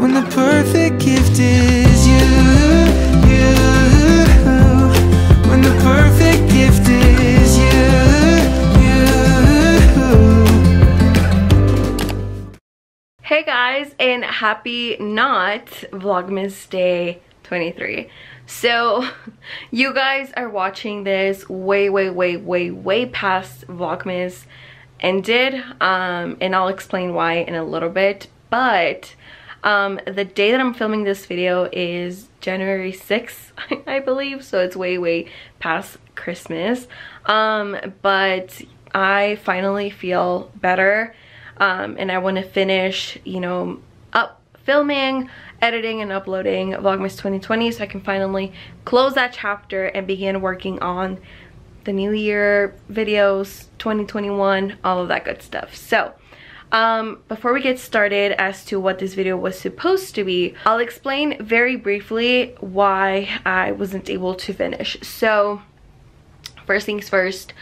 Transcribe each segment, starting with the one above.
when the perfect gift is you, you. When the perfect gift is you, you. Hey guys, and happy not Vlogmas Day 23. So, you guys are watching this way, way, way, way, way past Vlogmas ended, um, and I'll explain why in a little bit, but um, the day that I'm filming this video is January 6th, I believe, so it's way, way past Christmas. Um, but I finally feel better um, and I want to finish, you know, up filming, editing, and uploading Vlogmas 2020 so I can finally close that chapter and begin working on the new year videos, 2021, all of that good stuff. So, um, before we get started as to what this video was supposed to be, I'll explain very briefly why I wasn't able to finish. So, first things first,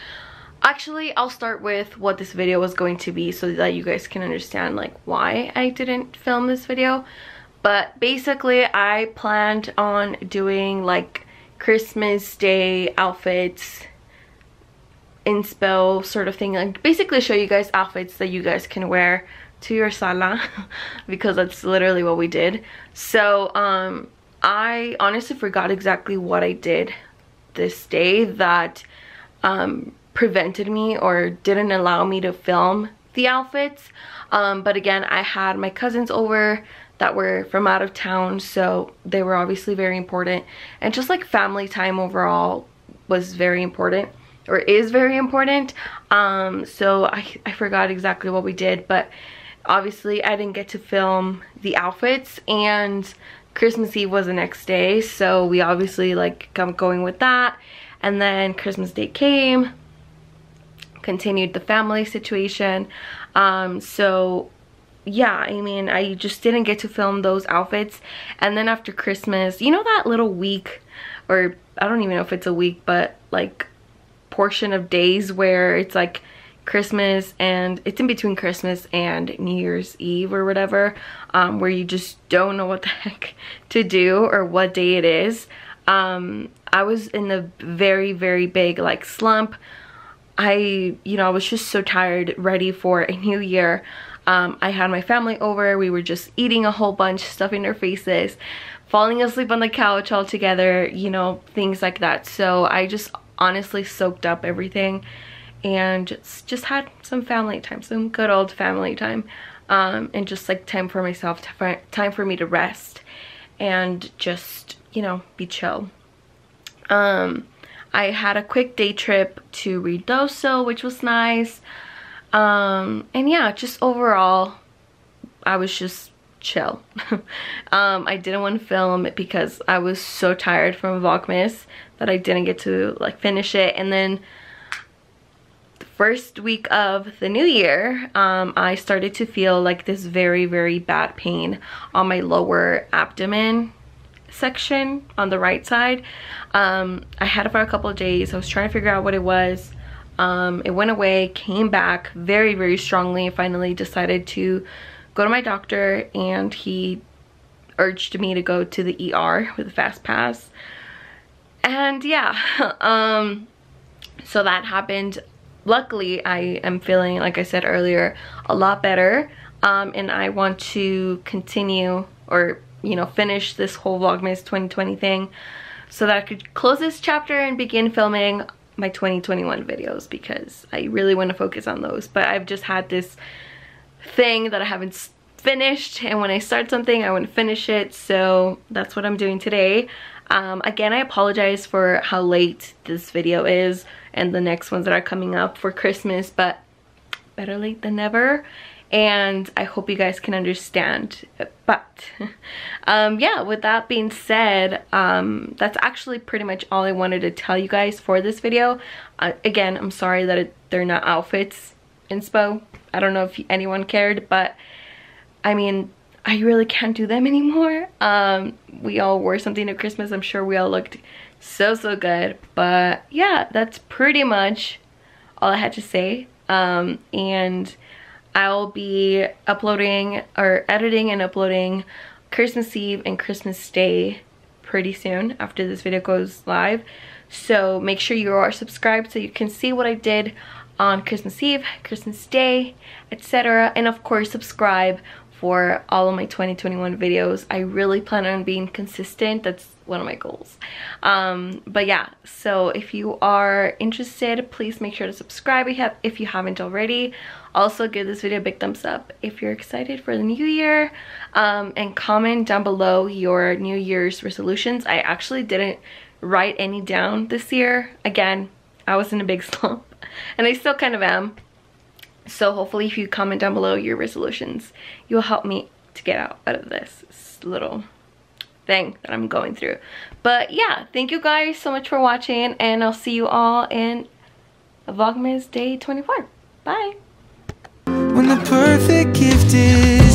actually I'll start with what this video was going to be so that you guys can understand like why I didn't film this video. But basically I planned on doing like Christmas day outfits inspo sort of thing like basically show you guys outfits that you guys can wear to your sala because that's literally what we did. So um i honestly forgot exactly what i did this day that um prevented me or didn't allow me to film the outfits. Um but again i had my cousins over that were from out of town so they were obviously very important. And just like family time overall was very important or is very important. Um, so I, I forgot exactly what we did, but obviously I didn't get to film the outfits and Christmas Eve was the next day. So we obviously like come going with that. And then Christmas Day came, continued the family situation. Um, so yeah, I mean, I just didn't get to film those outfits. And then after Christmas, you know that little week, or I don't even know if it's a week, but like portion of days where it's like Christmas and it's in between Christmas and New Year's Eve or whatever um, where you just don't know what the heck to do or what day it is. Um, I was in a very, very big like slump. I, you know, I was just so tired, ready for a new year. Um, I had my family over. We were just eating a whole bunch, stuffing their faces, falling asleep on the couch all together, you know, things like that. So I just honestly soaked up everything and just, had some family time, some good old family time. Um, and just like time for myself, time for me to rest and just, you know, be chill. Um, I had a quick day trip to Ruidoso, which was nice. Um, and yeah, just overall, I was just chill. um, I didn't want to film because I was so tired from Vlogmas that I didn't get to like finish it. And then the first week of the new year, um, I started to feel like this very, very bad pain on my lower abdomen section on the right side. Um, I had it for a couple of days. I was trying to figure out what it was. Um, it went away, came back very, very strongly. Finally decided to go to my doctor and he urged me to go to the ER with a fast pass. And yeah um so that happened. Luckily i am feeling like i said earlier a lot better um and i want to continue or you know finish this whole vlogmas 2020 thing so that i could close this chapter and begin filming my 2021 videos because i really want to focus on those. But i've just had this thing that i haven't finished and when i start something i want to finish it so that's what i'm doing today um, again, I apologize for how late this video is and the next ones that are coming up for Christmas, but better late than never. And I hope you guys can understand. But um, yeah, with that being said, um, that's actually pretty much all I wanted to tell you guys for this video. Uh, again, I'm sorry that it, they're not outfits inspo. I don't know if anyone cared, but I mean, I really can't do them anymore. Um, we all wore something at Christmas. I'm sure we all looked so, so good. But yeah, that's pretty much all I had to say. Um, and I'll be uploading or editing and uploading Christmas Eve and Christmas Day pretty soon after this video goes live. So make sure you are subscribed so you can see what I did on Christmas Eve, Christmas Day, etc. And of course subscribe for all of my 2021 videos. I really plan on being consistent. That's one of my goals. Um, but yeah, so if you are interested, please make sure to subscribe if you haven't already. Also give this video a big thumbs up if you're excited for the new year. Um, and comment down below your New Year's resolutions. I actually didn't write any down this year. Again, I was in a big slump and I still kind of am. So hopefully if you comment down below your resolutions, you'll help me to get out, out of this little thing that I'm going through. But yeah, thank you guys so much for watching and I'll see you all in Vlogmas Day 24. Bye! When the perfect gift is